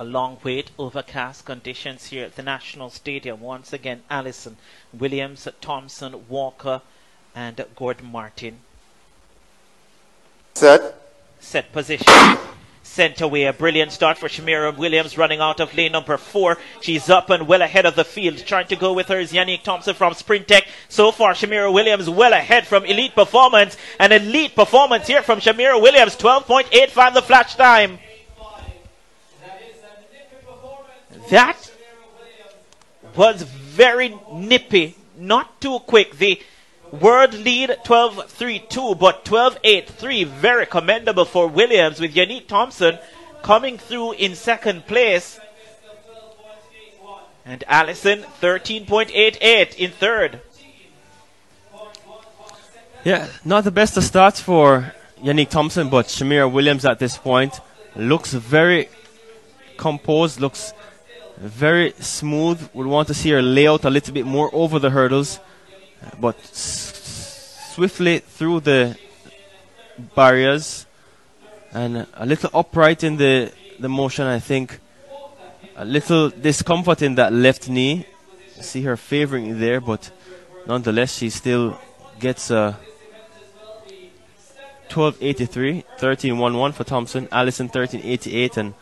A long wait, overcast conditions here at the National Stadium. Once again, Allison, Williams, Thompson, Walker, and Gordon Martin. Set. Set position. Sent away. A brilliant start for Shimayra Williams running out of lane number four. She's up and well ahead of the field. Trying to go with her is Yanique Thompson from SprinTec. So far, Shimayra Williams well ahead from Elite Performance. An elite performance here from Shimayra Williams. 12.85 the flash time. That was very nippy. Not too quick. The World lead 12-3-2, but 12-8-3, very commendable for Williams with Yanique Thompson coming through in second place. And Allison 13.88 in third. Yeah, not the best of starts for Yanique Thompson, but Shimayra Williams at this point looks very composed, looks very smooth. Would want to see her lay out a little bit more over the hurdles, but swiftly through the barriers and a little upright in the, the motion, I think. A little discomfort in that left knee. See her favoring there, but nonetheless, she still gets a 1283, 1311 for Thompson, Allison 1388, and